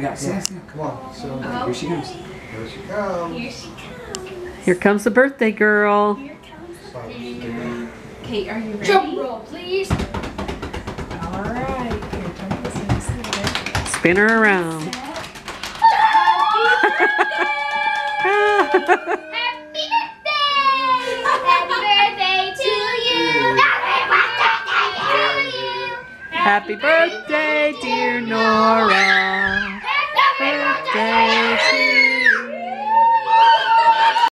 got it. Yeah. See, see. Come on. So Oh. Here she comes. here she comes. Here she comes. Here comes the birthday girl. Here comes Stop. the Kate, are you ready? Jump roll, please. All right. Here, turn this in this way. Spin her around. Happy birthday! To you. Happy birthday to you! Happy birthday to you! Happy birthday, dear Nora. To